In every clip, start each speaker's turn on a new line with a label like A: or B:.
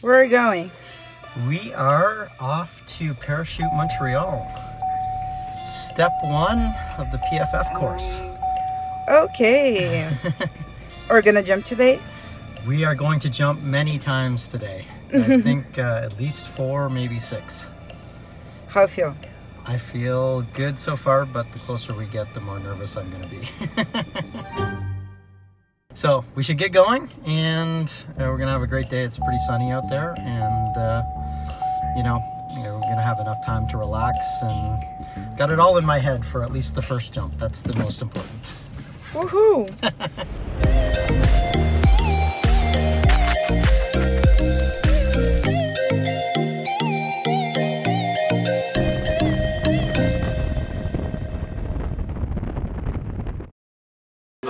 A: Where are you going?
B: We are off to Parachute Montreal. Step one of the PFF course.
A: Okay. Are We're gonna jump today?
B: We are going to jump many times today. I think uh, at least four, maybe six.
A: How you feel?
B: I feel good so far, but the closer we get, the more nervous I'm going to be. so we should get going, and uh, we're going to have a great day. It's pretty sunny out there, and uh, you know, you know, we're going to have enough time to relax and got it all in my head for at least the first jump. That's the most important.
A: Woohoo!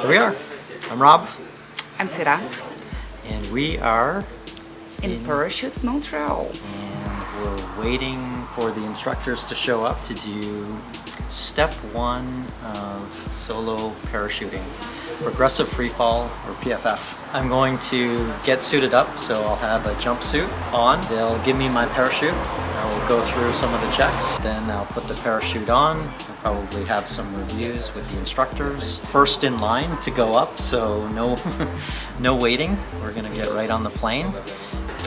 B: We are. I'm Rob,
A: I'm Sarah
B: and we are
A: in Parachute Montreal.
B: and we're waiting for the instructors to show up to do step one of solo parachuting progressive free fall or pff i'm going to get suited up so i'll have a jumpsuit on. They'll give me my parachute. I will go through some of the checks. Then i'll put the parachute on. I'll probably have some reviews with the instructors. First in line to go up so no no waiting. We're to get right on the plane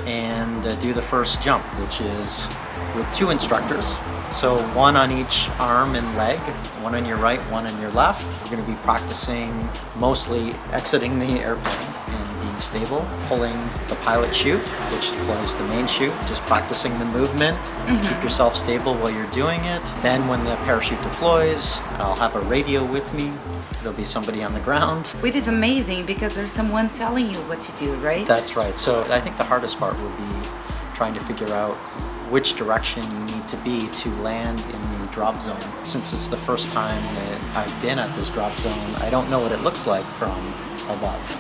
B: and uh, do the first jump, which is with two instructors. So one on each arm and leg, one on your right, one on your left. We're going to be practicing mostly exiting the airplane and being stable, pulling the pilot chute, which deploys the main chute, just practicing the movement. Mm-hmm. Keep yourself stable while you're doing it. Then when the parachute deploys, I'll have a radio with me. There'll be somebody on the ground
A: Which is amazing because there's someone telling you what to do, right?
B: That's right. So I think the hardest part will be trying to figure out which direction you need to be to land in the drop zone. Since it's the first time that I've been at this drop zone, I don't know what it looks like from above.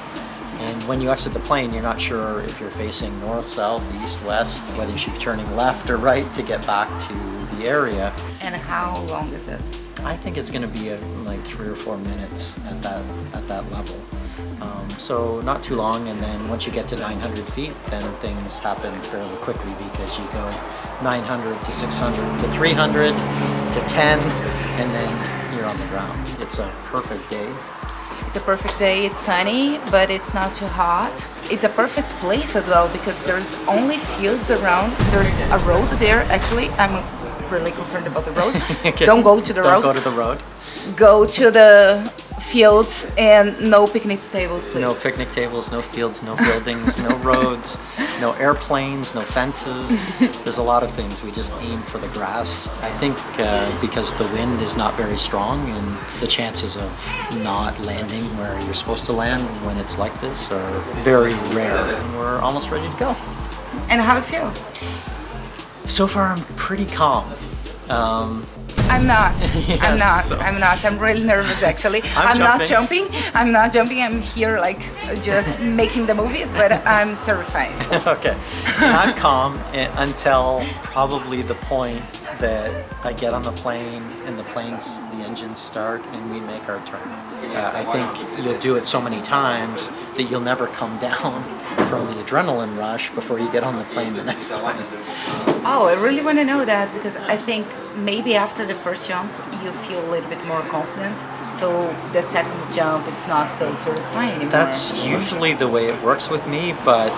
B: And when you exit the plane, you're not sure if you're facing north, south, east, west, whether you should be turning left or right to get back to the area.
A: and how long is this?
B: I think it's going to be a, like three or four minutes at that at that level. Um, so not too long, and then once you get to 900 feet, then things happen fairly quickly because you go 900 to 600 to 300 to 10, and then you're on the ground. It's a perfect day.
A: It's a perfect day, it's sunny, but it's not too hot. It's a perfect place as well because there's only fields around. There's a road there. Actually, I'm really concerned about the road.
B: Okay.
A: Don't go to the
B: Don't
A: road.
B: go to the road.
A: Go to the fields and no picnic tables, please.
B: No picnic tables, no fields, no buildings, no roads, no airplanes, no fences. There's a lot of things. We just aim for the grass. I think uh, because the wind is not very strong and the chances of not landing where you're supposed to land when it's like this are very rare. And we're almost ready to go.
A: And how you feel?
B: So far, I'm pretty calm. Um,
A: I'm not.
B: Yes,
A: I'm not.
B: so-
A: I'm not. I'm really nervous actually.
B: I'm
A: not jumping. I'm not jumping. I'm here like just making the movies, but I'm terrified.
B: okay. I'm calm until probably the point that I get on the plane and the planes, the engines start and we make our turn. Uh, I think you'll do it so many times that you'll never come down from the adrenaline rush before you get on the plane the next time.
A: Oh, I really want to know that because I think maybe after the first jump you feel a little bit more confident. So the second jump it's not so terrifying anymore.
B: That's usually the way it works with me, but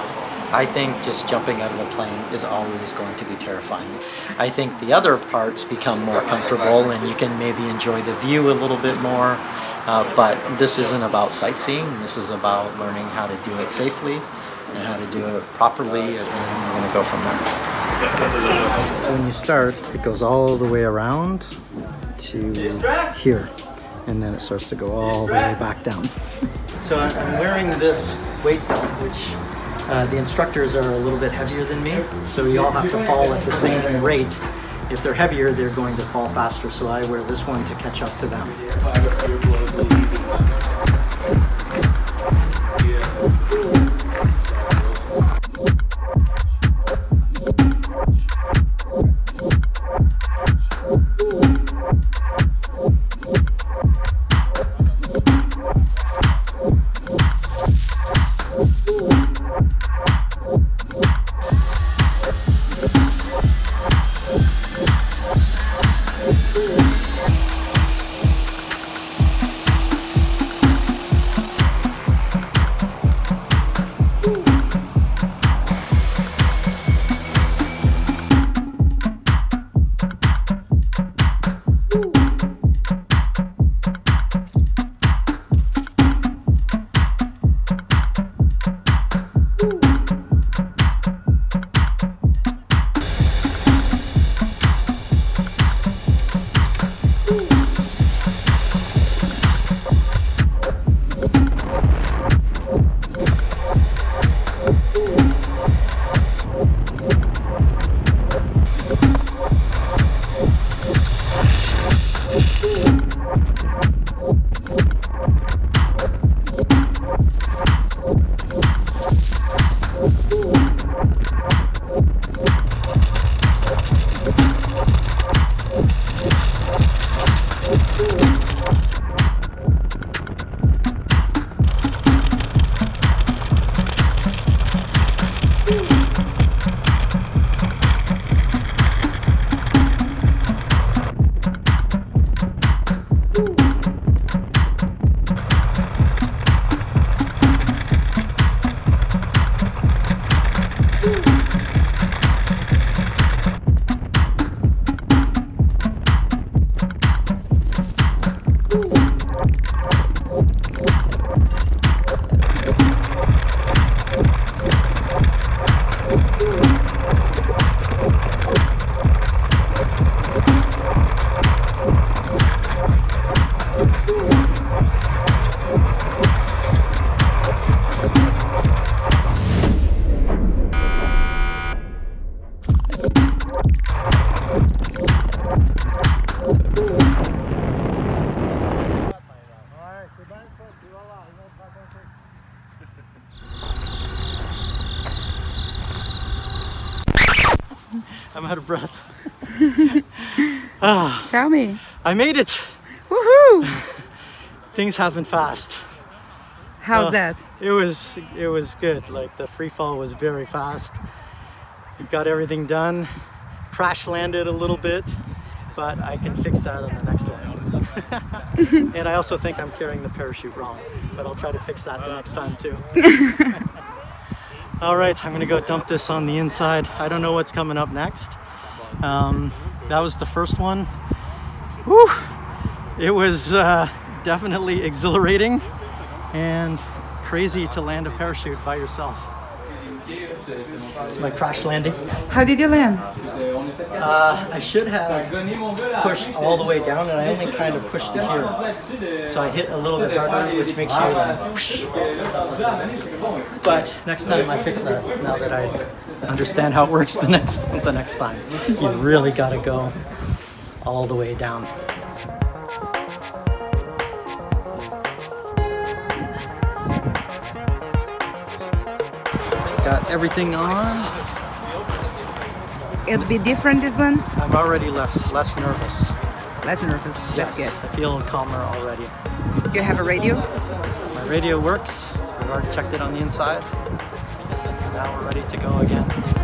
B: I think just jumping out of a plane is always going to be terrifying. I think the other parts become more comfortable and you can maybe enjoy the view a little bit more. Uh, but this isn't about sightseeing. This is about learning how to do it safely and how to do it properly, and then we're to go from there. So when you start, it goes all the way around to here, and then it starts to go all the way back down. So I'm wearing this weight belt, which uh, the instructors are a little bit heavier than me, so we all have to fall at the same rate. If they're heavier, they're going to fall faster, so I wear this one to catch up to them. I'm out of breath.
A: Tell me.
B: I made it.
A: Woohoo!
B: Things happen fast.
A: How's
B: Uh,
A: that?
B: It was it was good. Like the free fall was very fast. We got everything done. Crash landed a little bit, but I can fix that on the next one. and I also think I'm carrying the parachute wrong, but I'll try to fix that the next time too. All right, I'm gonna go dump this on the inside. I don't know what's coming up next. Um, that was the first one. Whew. It was uh, definitely exhilarating and crazy to land a parachute by yourself. It's my crash landing.
A: How did you land?
B: Uh, I should have pushed all the way down, and I only kind of pushed to here. So I hit a little bit harder, which makes you. uh. But next time I fix that. Now that I understand how it works, the next the next time, you really got to go all the way down. Got everything on.
A: It'll be different this one?
B: I'm already less less nervous.
A: Less nervous. That's
B: Yes,
A: good.
B: I feel calmer already.
A: Do you have a radio?
B: My radio works. We've already checked it on the inside. And Now we're ready to go again.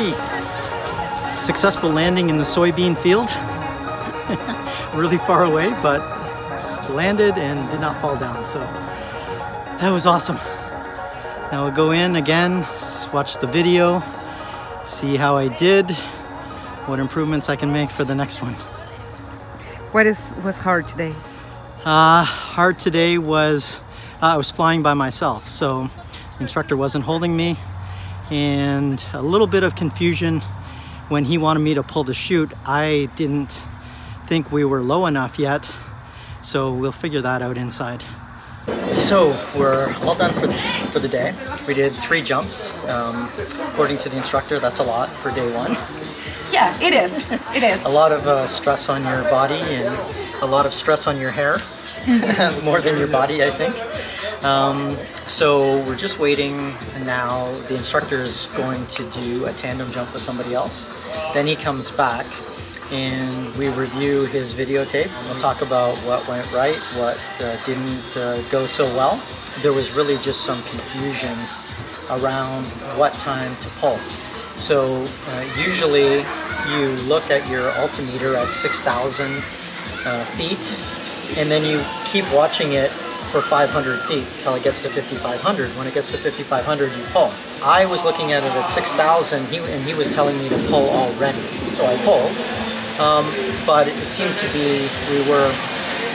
B: Three. Successful landing in the soybean field. really far away, but landed and did not fall down. So that was awesome. Now we'll go in again, watch the video, see how I did. what improvements I can make for the next one.
A: What is was hard today?
B: Uh, hard today was uh, I was flying by myself, so the instructor wasn't holding me, and a little bit of confusion when he wanted me to pull the chute. I didn't think we were low enough yet, so we'll figure that out inside. So we're all done for the, for the day. We did three jumps. Um, according to the instructor, that's a lot for day one.
A: Yeah, it is. It is.
B: a lot of uh, stress on your body and a lot of stress on your hair, more than your body, I think. Um, so we're just waiting and now. The instructor is going to do a tandem jump with somebody else. Then he comes back and we review his videotape. We'll talk about what went right, what uh, didn't uh, go so well. There was really just some confusion around what time to pull. So uh, usually you look at your altimeter at 6,000 uh, feet and then you keep watching it for 500 feet until it gets to 5,500. When it gets to 5,500, you pull. I was looking at it at 6,000 and he was telling me to pull already. So I pulled um, but it seemed to be we were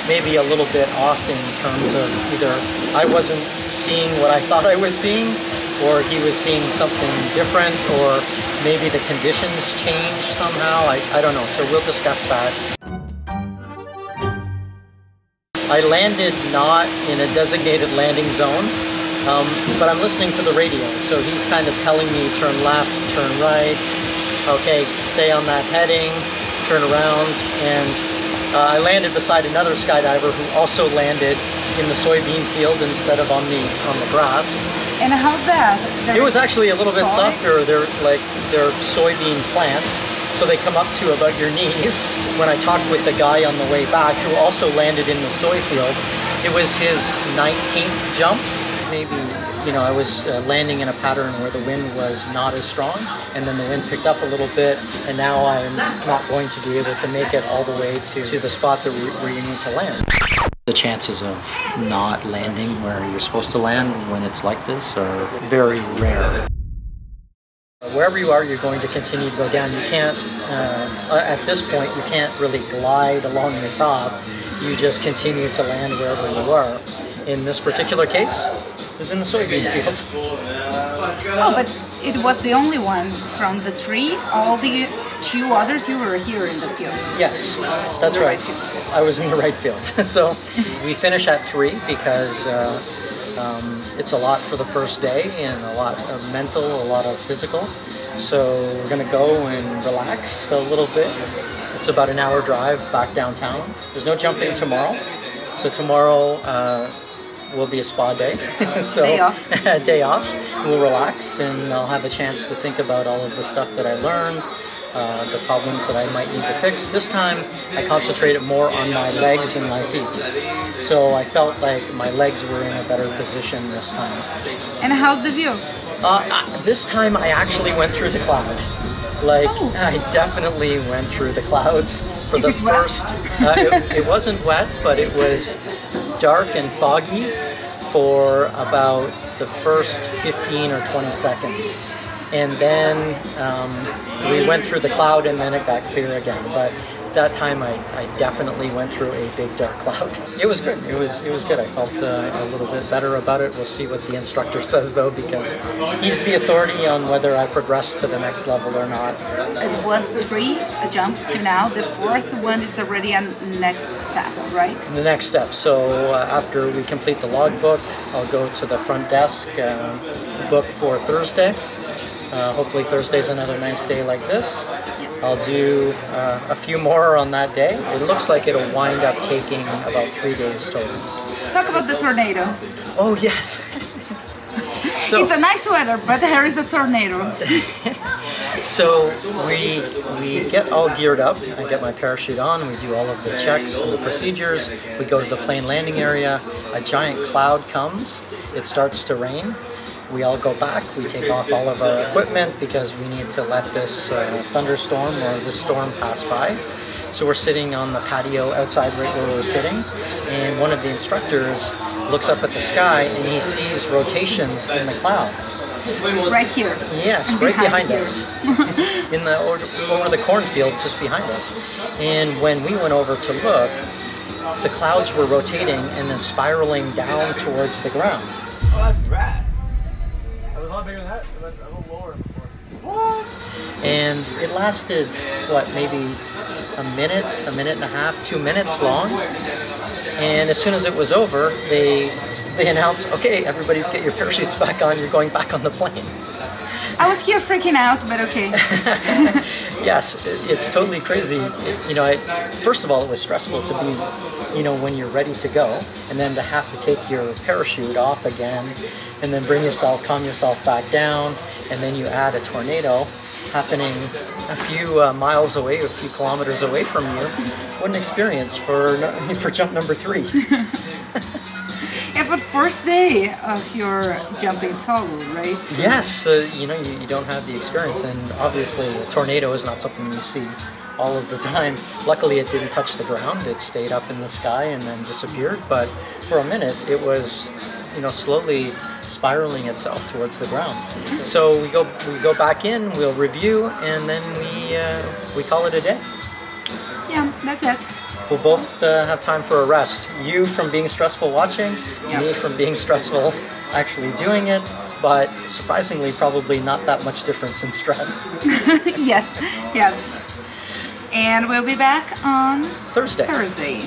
B: maybe a little bit off in terms of either I wasn't seeing what I thought I was seeing, or he was seeing something different, or maybe the conditions changed somehow. I, I don't know. So we'll discuss that. I landed not in a designated landing zone, um, but I'm listening to the radio. So he's kind of telling me turn left, turn right, okay, stay on that heading, turn around, and uh, I landed beside another skydiver who also landed in the soybean field instead of on the on the grass.
A: And how's that?
B: it was actually a little bit softer. They're like they're soybean plants, so they come up to about your knees. When I talked with the guy on the way back who also landed in the soy field, it was his 19th jump, maybe you know, I was uh, landing in a pattern where the wind was not as strong, and then the wind picked up a little bit, and now I'm not going to be able to make it all the way to, to the spot that we, where you need to land. The chances of not landing where you're supposed to land when it's like this are very rare. Wherever you are, you're going to continue to go down. You can't, uh, at this point, you can't really glide along the top. You just continue to land wherever you are. In this particular case, it was in the soybean field.
A: Oh, but it was the only one from the tree. All the two others, you were here in the field.
B: Yes, that's right. right I was in the right field. so we finish at three because uh, um, it's a lot for the first day and a lot of mental, a lot of physical. So we're gonna go and relax a little bit. It's about an hour drive back downtown. There's no jumping tomorrow. So tomorrow, uh, will be a spa day.
A: so day off.
B: day off. We'll relax and I'll have a chance to think about all of the stuff that I learned, uh, the problems that I might need to fix. This time I concentrated more on my legs and my feet. So I felt like my legs were in a better position this time.
A: And how's the view?
B: Uh, this time I actually went through the cloud. Like oh. I definitely went through the clouds for
A: Is
B: the first. Uh, it, it wasn't wet, but it was dark and foggy for about the first 15 or 20 seconds. And then um, we went through the cloud and then it got clear again. But that time I, I definitely went through a big dark cloud. It was good. It was it was good. I felt uh, a little bit better about it. We'll see what the instructor says though, because he's the authority on whether I progress to the next level or not.
A: It was three jumps to now. The fourth one is already a next step, right?
B: The next step. So uh, after we complete the logbook, I'll go to the front desk, uh, book for Thursday. Uh, hopefully Thursday's another nice day like this. I'll do uh, a few more on that day. It looks like it'll wind up taking about three days total.
A: Talk about the tornado.
B: Oh yes.
A: so, it's a nice weather, but here is the tornado.
B: so we we get all geared up. I get my parachute on. We do all of the checks and the procedures. We go to the plane landing area. A giant cloud comes. It starts to rain we all go back, we take off all of our equipment because we need to let this uh, thunderstorm or this storm pass by. So we're sitting on the patio outside right where we're sitting, and one of the instructors looks up at the sky and he sees rotations in the clouds.
A: Right here.
B: Yes, right behind
A: you.
B: us, in the over, over the cornfield just behind us. And when we went over to look, the clouds were rotating and then spiraling down towards the ground.
C: Oh, that's rad. I was a lot bigger than that. I was a little lower
B: And it lasted what maybe a minute, a minute and a half, two minutes long. And as soon as it was over, they they announced, "Okay, everybody, get your parachutes back on. You're going back on the plane."
A: I was here freaking out, but okay.
B: yes, it's totally crazy. You know, I, first of all, it was stressful to be, you know, when you're ready to go, and then to have to take your parachute off again, and then bring yourself, calm yourself back down, and then you add a tornado happening a few uh, miles away, a few kilometers away from you. What an experience for for jump number three.
A: First day of your jumping solo, right? So-
B: Yes, uh, you know, you, you don't have the experience, and obviously, a tornado is not something you see all of the time. Luckily, it didn't touch the ground, it stayed up in the sky and then disappeared, but for a minute, it was, you know, slowly spiraling itself towards the ground. So we go we go back in, we'll review, and then we uh, we call it a day.
A: Yeah, that's it.
B: We'll both uh, have time for a rest. You from being stressful watching,
A: Yeah.
B: me from being stressful actually doing it, but surprisingly, probably not that much difference in stress.
A: yes, yeah. And we'll be back on
B: Thursday.
A: Thursday.